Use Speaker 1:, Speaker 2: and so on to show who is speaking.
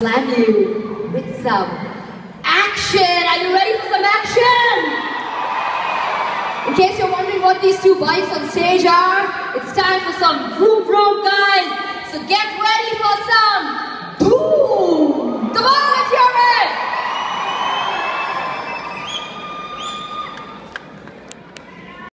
Speaker 1: slam you with some action. Are you ready for some action? In case you're wondering what these two bikes on stage are,